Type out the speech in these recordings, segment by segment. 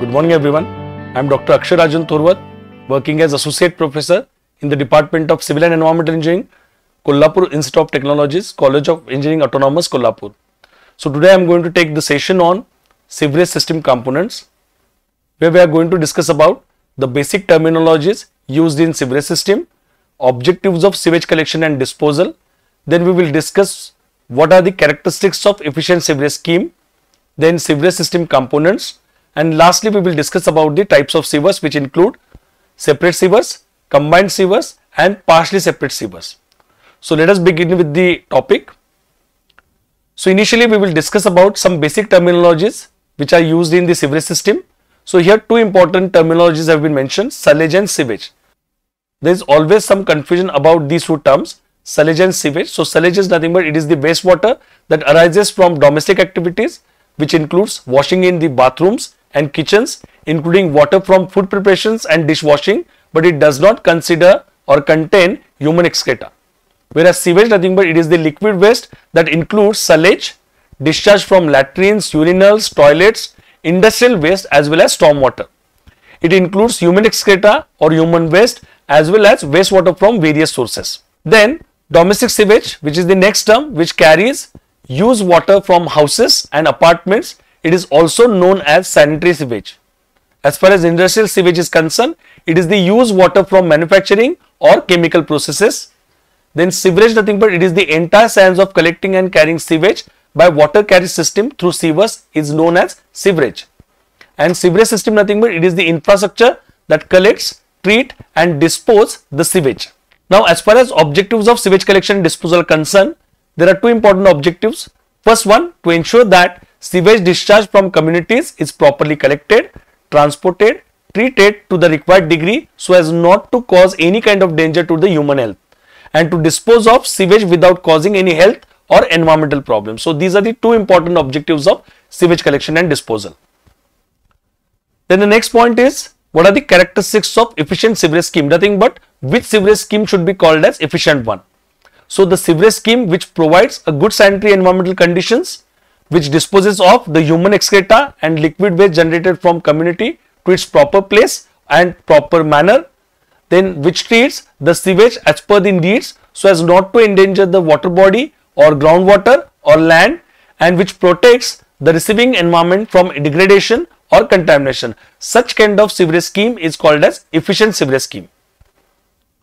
Good morning, everyone. I'm Dr. Akshay Rajan Thorwat, working as Associate Professor in the Department of Civil and Environmental Engineering, Kolhapur Institute of Technologies, College of Engineering Autonomous, Kolhapur. So, today I'm going to take the session on sewerage system components, where we are going to discuss about the basic terminologies used in sewerage system, objectives of sewage collection and disposal. Then we will discuss what are the characteristics of efficient sewerage scheme, then sewerage system components, and lastly we will discuss about the types of sewers which include separate sewers, combined sewers and partially separate sewers. So let us begin with the topic. So initially we will discuss about some basic terminologies which are used in the sewerage system. So here two important terminologies have been mentioned, sullage and sewage. There is always some confusion about these two terms, sullage and sewage. So sullage is nothing but it is the wastewater that arises from domestic activities which includes washing in the bathrooms and kitchens including water from food preparations and dishwashing but it does not consider or contain human excreta. Whereas sewage nothing but it is the liquid waste that includes sullage, discharge from latrines, urinals, toilets, industrial waste as well as storm water. It includes human excreta or human waste as well as wastewater from various sources. Then domestic sewage which is the next term which carries used water from houses and apartments it is also known as sanitary sewage. As far as industrial sewage is concerned, it is the used water from manufacturing or chemical processes. Then sewerage nothing but it is the entire science of collecting and carrying sewage by water carriage system through sewers is known as sewerage. And sewerage system nothing but it is the infrastructure that collects, treat and dispose the sewage. Now as far as objectives of sewage collection and disposal concern, there are two important objectives. First one to ensure that Sewage discharge from communities is properly collected, transported, treated to the required degree so as not to cause any kind of danger to the human health and to dispose of sewage without causing any health or environmental problems. So, these are the two important objectives of sewage collection and disposal. Then the next point is what are the characteristics of efficient sewerage scheme? Nothing but which sewerage scheme should be called as efficient one. So, the sewerage scheme which provides a good sanitary environmental conditions which disposes of the human excreta and liquid waste generated from community to its proper place and proper manner then which treats the sewage as per the needs so as not to endanger the water body or groundwater or land and which protects the receiving environment from degradation or contamination. Such kind of sewerage scheme is called as efficient sewerage scheme.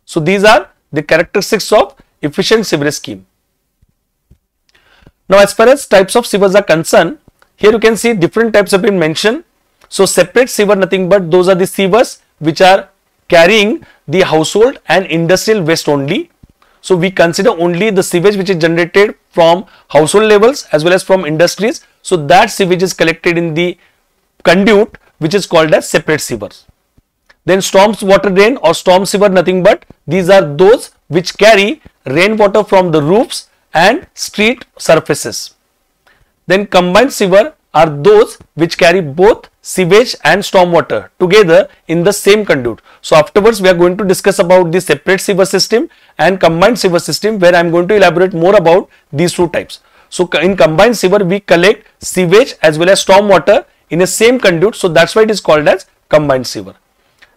So these are the characteristics of efficient sewerage scheme. Now, as far as types of sewers are concerned, here you can see different types have been mentioned. So, separate sewer nothing but those are the sewers which are carrying the household and industrial waste only. So, we consider only the sewage which is generated from household levels as well as from industries. So, that sewage is collected in the conduit which is called as separate sewers. Then storm water drain or storm sewer nothing but these are those which carry rainwater from the roofs and street surfaces. Then combined sewer are those which carry both sewage and stormwater together in the same conduit. So afterwards we are going to discuss about the separate sewer system and combined sewer system where I am going to elaborate more about these two types. So in combined sewer we collect sewage as well as stormwater in a same conduit so that's why it is called as combined sewer.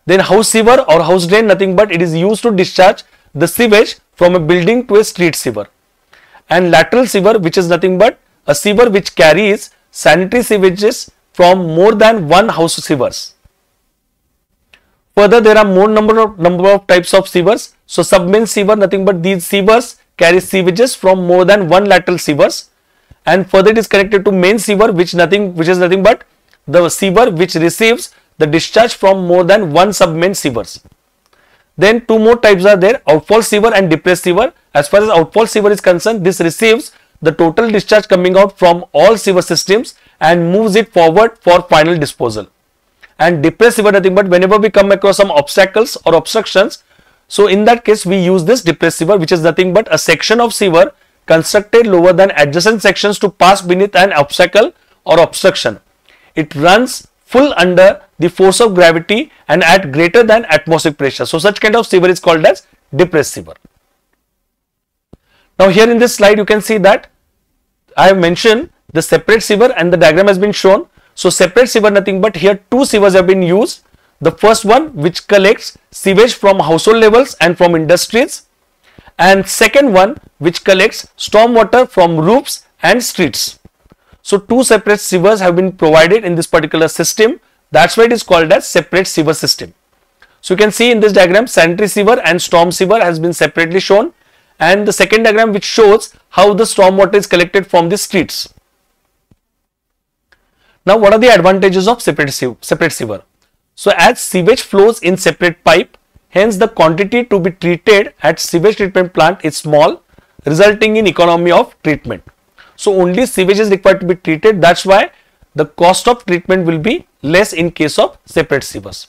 Then house sewer or house drain nothing but it is used to discharge the sewage from a building to a street sewer and lateral sewer which is nothing but a sewer which carries sanitary sewages from more than one house sewers. Further, there are more number of number of types of sewers. So, submain sewer nothing but these sewers carry sewages from more than one lateral sewers, and further it is connected to main sewer which nothing which is nothing but the sewer which receives the discharge from more than one submain sewers. Then two more types are there outfall sewer and depressed sewer. As far as outfall sewer is concerned, this receives the total discharge coming out from all sewer systems and moves it forward for final disposal. And depressed sewer nothing but whenever we come across some obstacles or obstructions, so in that case we use this depressed sewer which is nothing but a section of sewer constructed lower than adjacent sections to pass beneath an obstacle or obstruction. It runs full under the force of gravity and at greater than atmospheric pressure. So, such kind of sewer is called as depressed sewer. Now, here in this slide you can see that I have mentioned the separate sewer and the diagram has been shown. So separate sewer nothing but here two sewers have been used. The first one which collects sewage from household levels and from industries and second one which collects storm water from roofs and streets. So two separate sewers have been provided in this particular system. That's why it is called as separate sewer system. So you can see in this diagram sanitary sewer and storm sewer has been separately shown and the second diagram which shows how the storm water is collected from the streets. Now what are the advantages of separate, separate sewer? So as sewage flows in separate pipe, hence the quantity to be treated at sewage treatment plant is small resulting in economy of treatment. So only sewage is required to be treated that's why the cost of treatment will be less in case of separate sewers.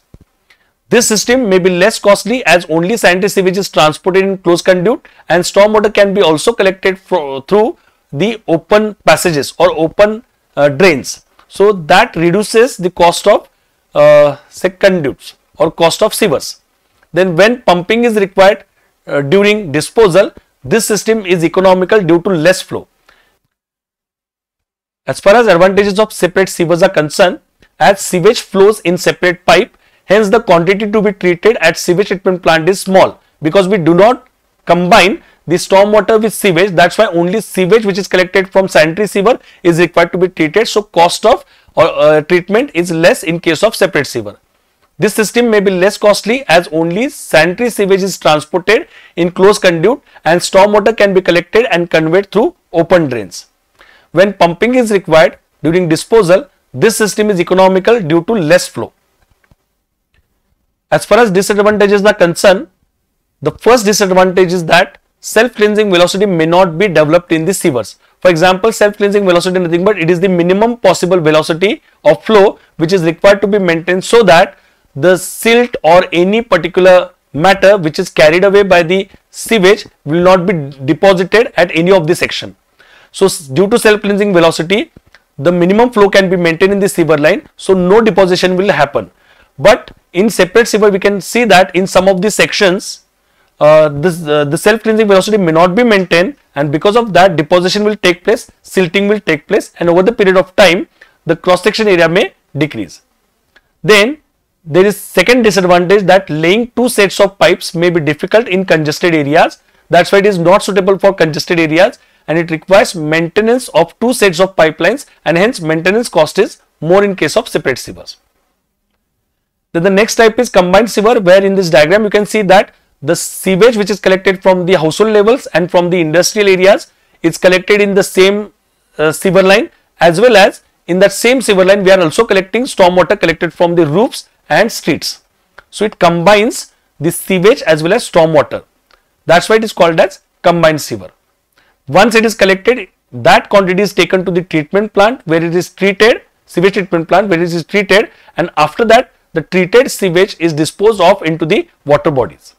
This system may be less costly as only sanitary sewage is transported in closed conduit and stormwater can be also collected through the open passages or open uh, drains. So that reduces the cost of uh, conduits or cost of sewers. Then when pumping is required uh, during disposal, this system is economical due to less flow. As far as advantages of separate sewers are concerned, as sewage flows in separate pipe, Hence, the quantity to be treated at sewage treatment plant is small because we do not combine the storm water with sewage. That's why only sewage which is collected from sanitary sewer is required to be treated. So, cost of uh, treatment is less in case of separate sewer. This system may be less costly as only sanitary sewage is transported in closed conduit and storm water can be collected and conveyed through open drains. When pumping is required during disposal, this system is economical due to less flow. As far as disadvantages are concerned, the first disadvantage is that self-cleansing velocity may not be developed in the sewers. For example, self-cleansing velocity nothing but it is the minimum possible velocity of flow which is required to be maintained so that the silt or any particular matter which is carried away by the sewage will not be deposited at any of the section. So, due to self-cleansing velocity, the minimum flow can be maintained in the sewer line. So, no deposition will happen. But in separate sewer, we can see that in some of the sections, uh, this, uh, the self-cleansing velocity may not be maintained and because of that deposition will take place, silting will take place and over the period of time, the cross-section area may decrease. Then there is second disadvantage that laying two sets of pipes may be difficult in congested areas. That's why it is not suitable for congested areas and it requires maintenance of two sets of pipelines and hence maintenance cost is more in case of separate sewers. Then the next type is combined sewer where in this diagram you can see that the sewage which is collected from the household levels and from the industrial areas is collected in the same uh, sewer line as well as in that same sewer line we are also collecting storm water collected from the roofs and streets. So it combines the sewage as well as storm water. That's why it is called as combined sewer. Once it is collected that quantity is taken to the treatment plant where it is treated sewage treatment plant where it is treated and after that the treated sewage is disposed of into the water bodies.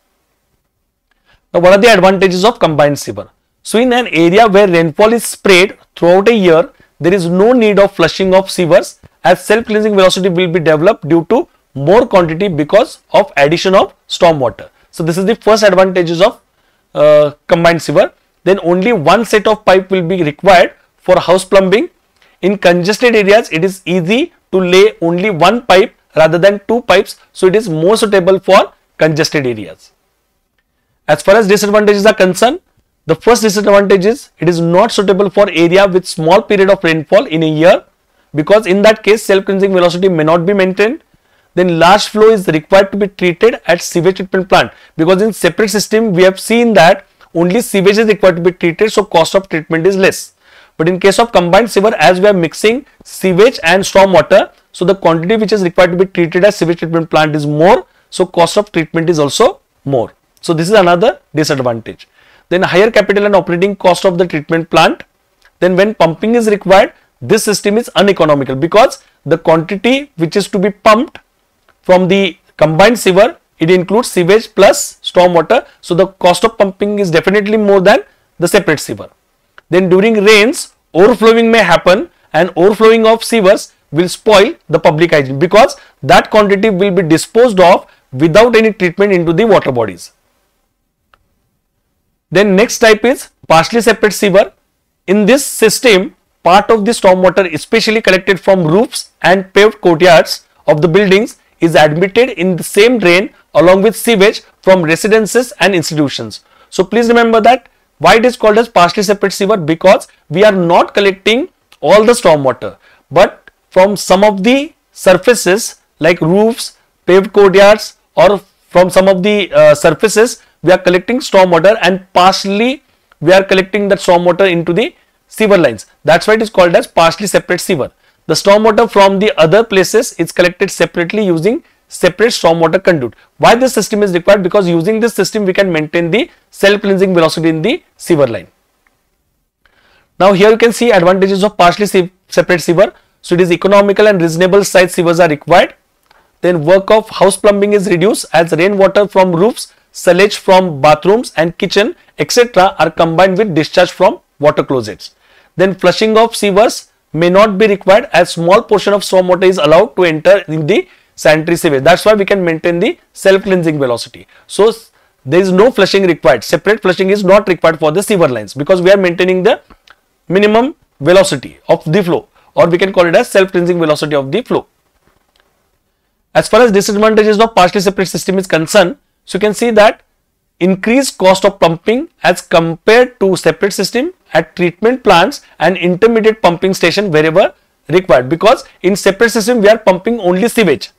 Now, what are the advantages of combined sewer? So, in an area where rainfall is spread throughout a year, there is no need of flushing of sewers as self-cleansing velocity will be developed due to more quantity because of addition of storm water. So, this is the first advantages of uh, combined sewer. Then only one set of pipe will be required for house plumbing. In congested areas, it is easy to lay only one pipe rather than two pipes. So, it is more suitable for congested areas. As far as disadvantages are concerned, the first disadvantage is it is not suitable for area with small period of rainfall in a year because in that case self-cleansing velocity may not be maintained. Then large flow is required to be treated at sewage treatment plant because in separate system we have seen that only sewage is required to be treated so cost of treatment is less. But in case of combined sewer as we are mixing sewage and storm water so the quantity which is required to be treated as sewage treatment plant is more. So cost of treatment is also more. So this is another disadvantage. Then higher capital and operating cost of the treatment plant. Then when pumping is required, this system is uneconomical because the quantity which is to be pumped from the combined sewer, it includes sewage plus storm water. So the cost of pumping is definitely more than the separate sewer. Then during rains, overflowing may happen and overflowing of sewers will spoil the public hygiene because that quantity will be disposed of without any treatment into the water bodies. Then next type is partially separate sewer. In this system, part of the stormwater especially collected from roofs and paved courtyards of the buildings is admitted in the same drain along with sewage from residences and institutions. So please remember that why it is called as partially separate sewer because we are not collecting all the stormwater but from some of the surfaces like roofs, paved courtyards or from some of the uh, surfaces we are collecting stormwater and partially we are collecting that stormwater into the sewer lines. That's why it is called as partially separate sewer. The stormwater from the other places is collected separately using separate stormwater conduit. Why this system is required? Because using this system we can maintain the self-cleansing velocity in the sewer line. Now here you can see advantages of partially separate sewer. So it is economical and reasonable size sewers are required. Then work of house plumbing is reduced as rainwater from roofs, sewage from bathrooms and kitchen etc. are combined with discharge from water closets. Then flushing of sewers may not be required as small portion of stormwater is allowed to enter in the sanitary sewage. That's why we can maintain the self-cleansing velocity. So there is no flushing required. Separate flushing is not required for the sewer lines because we are maintaining the minimum velocity of the flow or we can call it as self-cleansing velocity of the flow. As far as disadvantages of partially separate system is concerned, so you can see that increased cost of pumping as compared to separate system at treatment plants and intermediate pumping station wherever required because in separate system we are pumping only sewage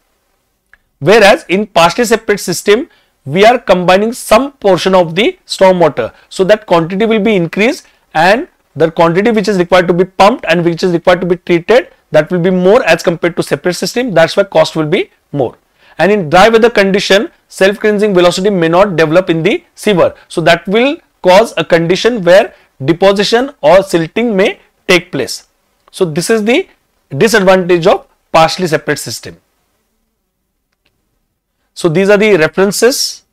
whereas in partially separate system we are combining some portion of the storm water so that quantity will be increased and the quantity which is required to be pumped and which is required to be treated that will be more as compared to separate system. That's why cost will be more. And in dry weather condition self cleansing velocity may not develop in the sewer. So that will cause a condition where deposition or silting may take place. So this is the disadvantage of partially separate system so these are the references.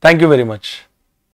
Thank you very much.